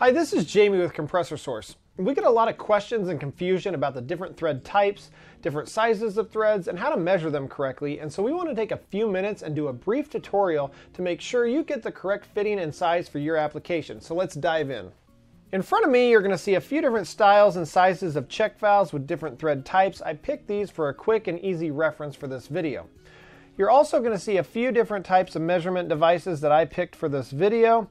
Hi, this is Jamie with Compressor Source. We get a lot of questions and confusion about the different thread types, different sizes of threads, and how to measure them correctly, and so we want to take a few minutes and do a brief tutorial to make sure you get the correct fitting and size for your application. So let's dive in. In front of me, you're going to see a few different styles and sizes of check valves with different thread types. I picked these for a quick and easy reference for this video. You're also going to see a few different types of measurement devices that I picked for this video.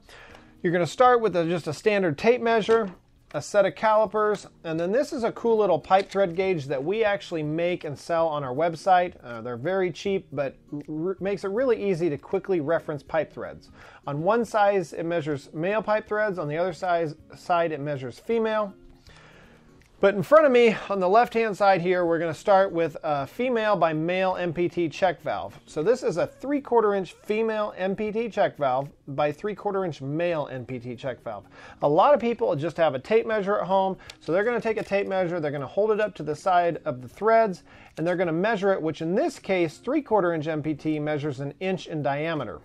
You're going to start with a, just a standard tape measure, a set of calipers, and then this is a cool little pipe thread gauge that we actually make and sell on our website. Uh, they're very cheap, but makes it really easy to quickly reference pipe threads. On one side, it measures male pipe threads. On the other side, side it measures female. But in front of me, on the left-hand side here, we're going to start with a female by male NPT check valve. So this is a 3 quarter inch female NPT check valve by 3 quarter inch male NPT check valve. A lot of people just have a tape measure at home, so they're going to take a tape measure, they're going to hold it up to the side of the threads, and they're going to measure it, which in this case, 3 quarter inch NPT measures an inch in diameter.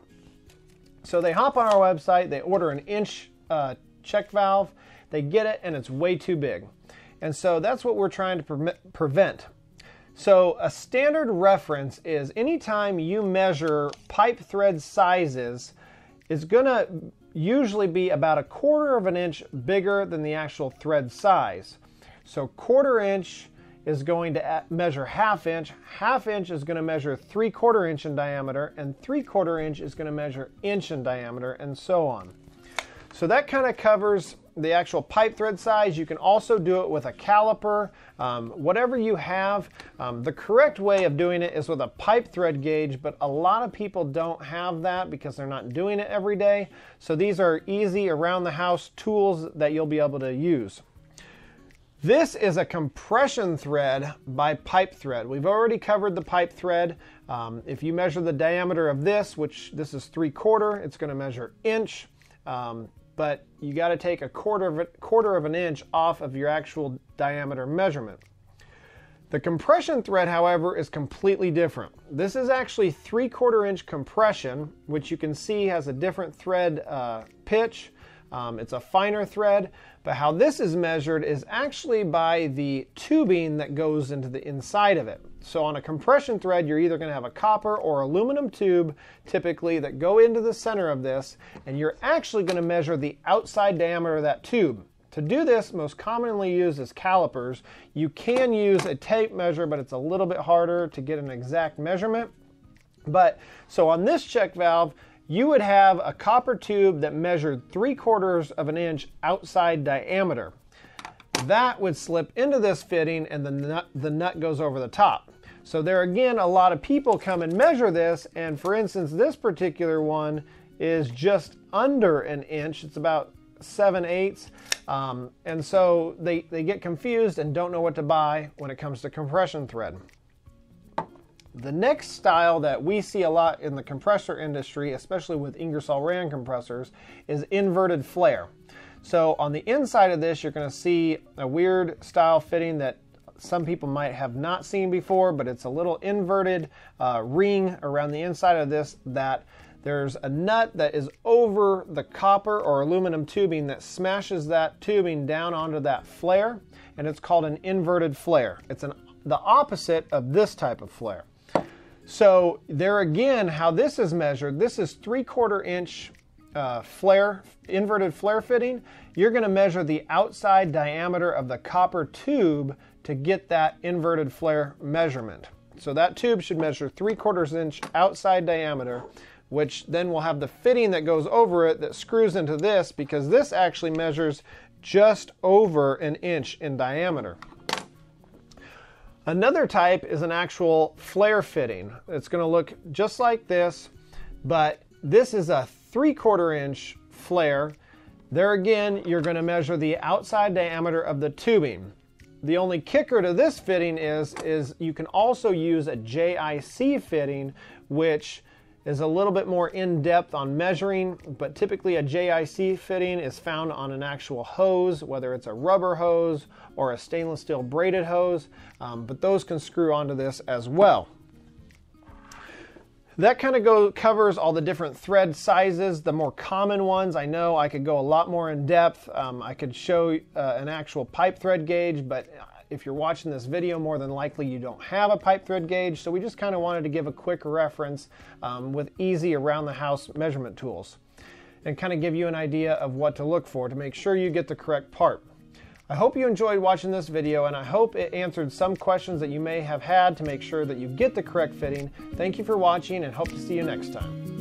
So they hop on our website, they order an inch uh, check valve, they get it, and it's way too big. And so that's what we're trying to pre prevent. So a standard reference is anytime you measure pipe thread sizes, it's going to usually be about a quarter of an inch bigger than the actual thread size. So quarter inch is going to uh, measure half inch, half inch is going to measure three quarter inch in diameter, and three quarter inch is going to measure inch in diameter, and so on. So that kind of covers the actual pipe thread size. You can also do it with a caliper, um, whatever you have. Um, the correct way of doing it is with a pipe thread gauge, but a lot of people don't have that because they're not doing it every day. So these are easy around the house tools that you'll be able to use. This is a compression thread by pipe thread. We've already covered the pipe thread. Um, if you measure the diameter of this, which this is three quarter, it's going to measure inch. Um, but you got to take a quarter of, a, quarter of an inch off of your actual diameter measurement. The compression thread, however, is completely different. This is actually three quarter inch compression, which you can see has a different thread uh, pitch. Um, it's a finer thread, but how this is measured is actually by the tubing that goes into the inside of it. So on a compression thread, you're either going to have a copper or aluminum tube, typically, that go into the center of this, and you're actually going to measure the outside diameter of that tube. To do this, most commonly used is calipers. You can use a tape measure, but it's a little bit harder to get an exact measurement. But so on this check valve, you would have a copper tube that measured three quarters of an inch outside diameter. That would slip into this fitting and the nut, the nut goes over the top. So there again, a lot of people come and measure this, and for instance, this particular one is just under an inch. It's about 7 eighths. Um, and so they, they get confused and don't know what to buy when it comes to compression thread. The next style that we see a lot in the compressor industry, especially with Ingersoll Rand compressors, is inverted flare. So on the inside of this, you're going to see a weird style fitting that some people might have not seen before, but it's a little inverted uh, ring around the inside of this that there's a nut that is over the copper or aluminum tubing that smashes that tubing down onto that flare, and it's called an inverted flare. It's an, the opposite of this type of flare. So there again, how this is measured, this is three quarter inch uh, flare, inverted flare fitting. You're gonna measure the outside diameter of the copper tube to get that inverted flare measurement. So that tube should measure 3 quarters inch outside diameter, which then will have the fitting that goes over it that screws into this because this actually measures just over an inch in diameter. Another type is an actual flare fitting. It's going to look just like this, but this is a 3 quarter inch flare. There again, you're going to measure the outside diameter of the tubing. The only kicker to this fitting is, is you can also use a JIC fitting, which is a little bit more in-depth on measuring, but typically a JIC fitting is found on an actual hose, whether it's a rubber hose or a stainless steel braided hose, um, but those can screw onto this as well. That kind of go covers all the different thread sizes, the more common ones. I know I could go a lot more in depth. Um, I could show uh, an actual pipe thread gauge, but if you're watching this video, more than likely you don't have a pipe thread gauge. So we just kind of wanted to give a quick reference um, with easy around the house measurement tools and kind of give you an idea of what to look for to make sure you get the correct part. I hope you enjoyed watching this video and I hope it answered some questions that you may have had to make sure that you get the correct fitting. Thank you for watching and hope to see you next time.